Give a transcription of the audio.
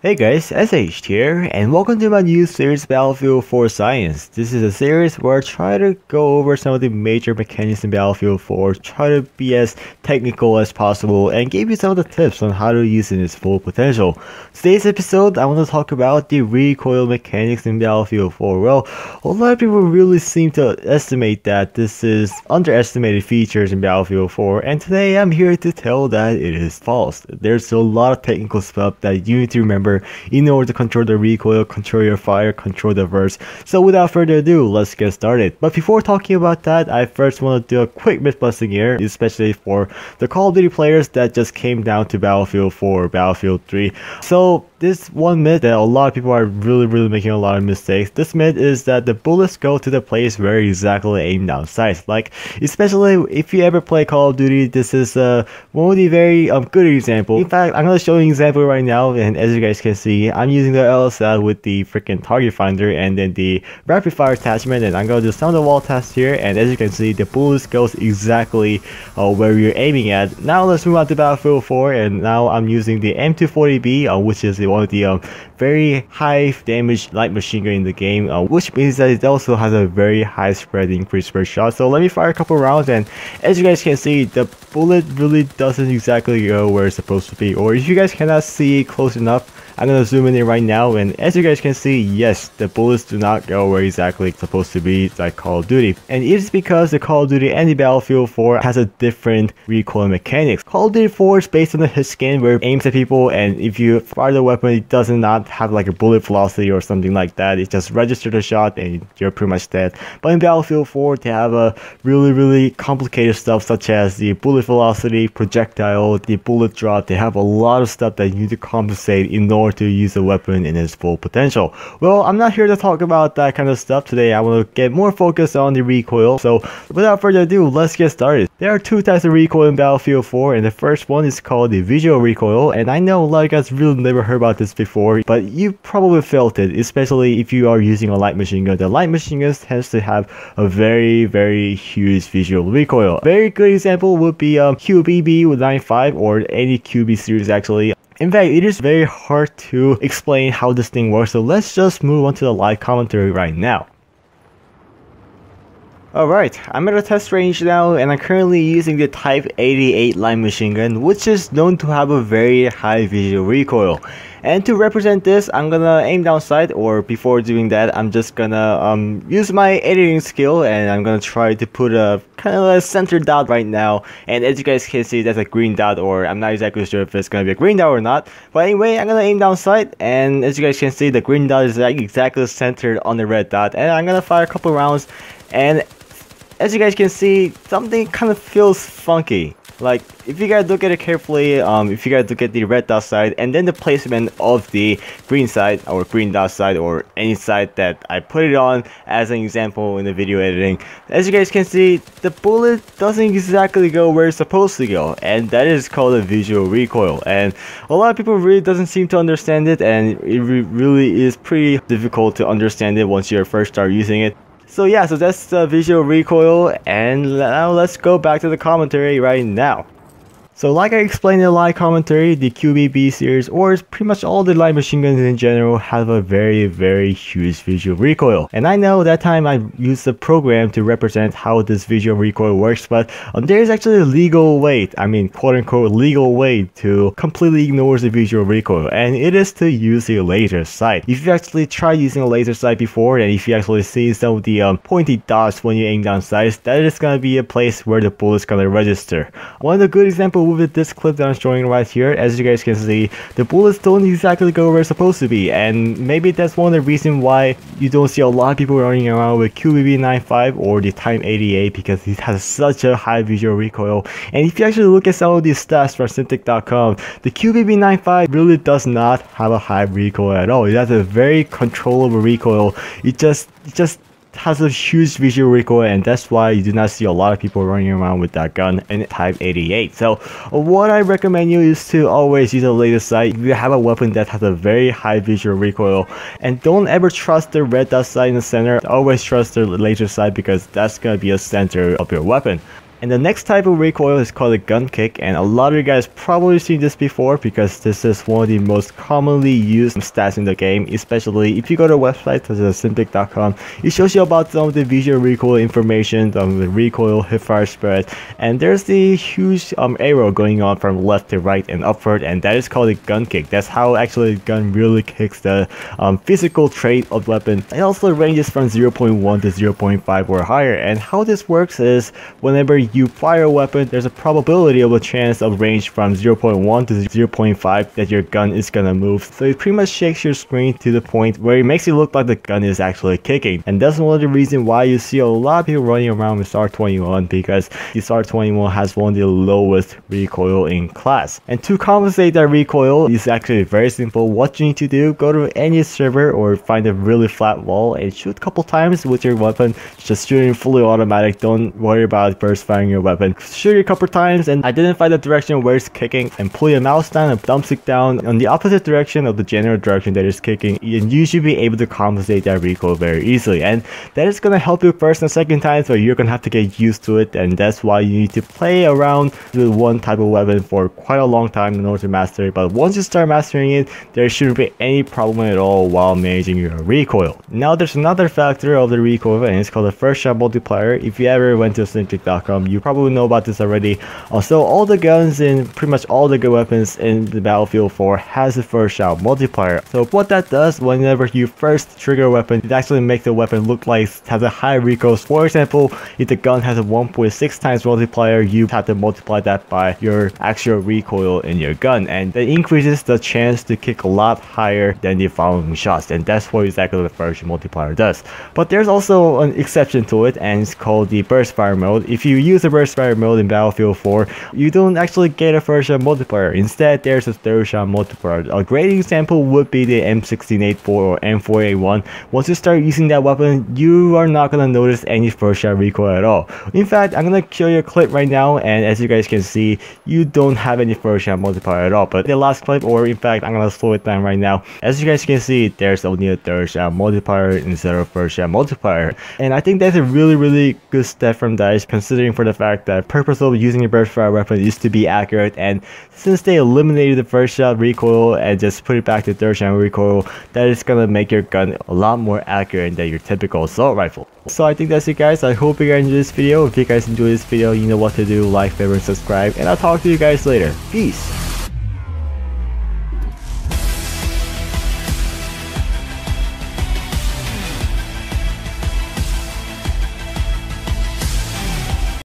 Hey guys, SH here, and welcome to my new series Battlefield 4 Science. This is a series where I try to go over some of the major mechanics in Battlefield 4, try to be as technical as possible, and give you some of the tips on how to use it in its full potential. Today's episode, I want to talk about the recoil mechanics in Battlefield 4. Well, a lot of people really seem to estimate that this is underestimated features in Battlefield 4, and today I'm here to tell that it is false. There's a lot of technical stuff that you need to remember in order to control the recoil, control your fire, control the burst. So without further ado, let's get started. But before talking about that, I first want to do a quick myth busting here, especially for the Call of Duty players that just came down to Battlefield 4 Battlefield 3. So this one myth that a lot of people are really really making a lot of mistakes. This myth is that the bullets go to the place where exactly aimed down sights like especially if you ever play call of duty this is uh, one of the very um, good example. In fact i'm to show you an example right now and as you guys can see i'm using the LSAT with the freaking target finder and then the rapid fire attachment and i'm to do some of the wall tests here and as you can see the bullets goes exactly uh, where you're aiming at. Now let's move on to battlefield 4 and now i'm using the m240b uh, which is the one of the um, very high damage light machine gun in the game, uh, which means that it also has a very high spread increase per shot. So let me fire a couple rounds and as you guys can see, the bullet really doesn't exactly go where it's supposed to be. Or if you guys cannot see close enough, I'm gonna zoom in here right now and as you guys can see, yes, the bullets do not go where exactly it's supposed to be like Call of Duty. And it is because the Call of Duty and the Battlefield 4 has a different recoil mechanics. Call of Duty 4 is based on the hit scan where it aims at people and if you fire the weapon, it does not have like a bullet velocity or something like that. It just registers a shot and you're pretty much dead. But in Battlefield 4, they have a really, really complicated stuff such as the bullet velocity, projectile, the bullet drop. They have a lot of stuff that you need to compensate in order to use a weapon in its full potential. Well, I'm not here to talk about that kind of stuff today. I want to get more focused on the recoil. So without further ado, let's get started. There are two types of recoil in Battlefield 4 and the first one is called the visual recoil and I know a lot of guys really never heard about this before but you probably felt it especially if you are using a light machine gun. The light machine gun tends to have a very very huge visual recoil. A very good example would be um, QBB with 95 or any QB series actually. In fact, it is very hard to explain how this thing works, so let's just move on to the live commentary right now. Alright, I'm at a test range now and I'm currently using the Type 88 light machine gun which is known to have a very high visual recoil. And to represent this, I'm gonna aim down sight or before doing that, I'm just gonna um, use my editing skill and I'm gonna try to put a kind of a center dot right now. And as you guys can see, that's a green dot or I'm not exactly sure if it's gonna be a green dot or not. But anyway, I'm gonna aim down sight and as you guys can see, the green dot is like exactly centered on the red dot. And I'm gonna fire a couple rounds and as you guys can see, something kind of feels funky. Like, if you guys look at it carefully, um, if you guys look at the red dot side, and then the placement of the green side, or green dot side, or any side that I put it on as an example in the video editing, as you guys can see, the bullet doesn't exactly go where it's supposed to go, and that is called a visual recoil, and a lot of people really doesn't seem to understand it, and it re really is pretty difficult to understand it once you first start using it. So yeah, so that's the visual recoil and now let's go back to the commentary right now. So like I explained in the live commentary, the QBB series or pretty much all the light machine guns in general have a very very huge visual recoil. And I know that time I used the program to represent how this visual recoil works but um, there is actually a legal way, I mean quote unquote legal way to completely ignore the visual recoil and it is to use a laser sight. If you actually tried using a laser sight before and if you actually see some of the um, pointy dots when you aim down sights, that is going to be a place where the bullet is going to register. One of the good examples with this clip that I'm showing right here, as you guys can see, the bullets don't exactly go where it's supposed to be, and maybe that's one of the reasons why you don't see a lot of people running around with QBB95 or the Type 88 because it has such a high visual recoil. And if you actually look at some of these stats from Symthic.com, the QBB95 really does not have a high recoil at all. It has a very controllable recoil. It just, it just has a huge visual recoil and that's why you do not see a lot of people running around with that gun in Type 88. So what I recommend you is to always use a laser sight if you have a weapon that has a very high visual recoil and don't ever trust the red dot sight in the center. Always trust the laser sight because that's gonna be a center of your weapon. And the next type of recoil is called a gun kick and a lot of you guys probably seen this before because this is one of the most commonly used stats in the game especially if you go to a website such as symthic.com it shows you about some of the visual recoil information on the recoil, hipfire spread and there's the huge um, arrow going on from left to right and upward and that is called a gun kick. That's how actually the gun really kicks the um, physical trait of the weapon. It also ranges from 0.1 to 0.5 or higher and how this works is whenever you fire a weapon, there's a probability of a chance of range from 0.1 to 0.5 that your gun is gonna move. So it pretty much shakes your screen to the point where it makes it look like the gun is actually kicking. And that's one of the reasons why you see a lot of people running around with SAR-21 because the SAR-21 has one of the lowest recoil in class. And to compensate that recoil is actually very simple. What you need to do, go to any server or find a really flat wall and shoot a couple times with your weapon. Just shooting fully automatic. Don't worry about burst firing your weapon. Shoot it a couple times and identify the direction where it's kicking and pull your mouse down and thumbstick down on the opposite direction of the general direction that it's kicking and you should be able to compensate that recoil very easily. And that is going to help you first and second time so you're going to have to get used to it and that's why you need to play around with one type of weapon for quite a long time in order to master it. But once you start mastering it, there shouldn't be any problem at all while managing your recoil. Now there's another factor of the recoil and it's called the first shot multiplier. If you ever went to symthic.com, you probably know about this already. Also, all the guns and pretty much all the good weapons in the Battlefield 4 has a first shot multiplier. So what that does whenever you first trigger a weapon, it actually makes the weapon look like it has a high recoil. For example, if the gun has a 1.6 times multiplier, you have to multiply that by your actual recoil in your gun and that increases the chance to kick a lot higher than the following shots and that's what exactly the first multiplier does. But there's also an exception to it and it's called the burst fire mode. If you use the burst fire mode in Battlefield 4, you don't actually get a first shot multiplier. Instead, there's a third shot multiplier. A great example would be the M16A4 or M4A1. Once you start using that weapon, you are not gonna notice any first shot recoil at all. In fact, I'm gonna show you a clip right now and as you guys can see, you don't have any first shot multiplier at all. But the last clip, or in fact, I'm gonna slow it down right now. As you guys can see, there's only a third shot multiplier instead of first shot multiplier. And I think that's a really, really good step from DICE considering for the fact that purpose of using a burst fire weapon is to be accurate and since they eliminated the first shot recoil and just put it back to third shot recoil, that is gonna make your gun a lot more accurate than your typical assault rifle. So I think that's it guys, I hope you guys enjoyed this video. If you guys enjoyed this video, you know what to do, like, favorite, and subscribe, and I'll talk to you guys later. Peace!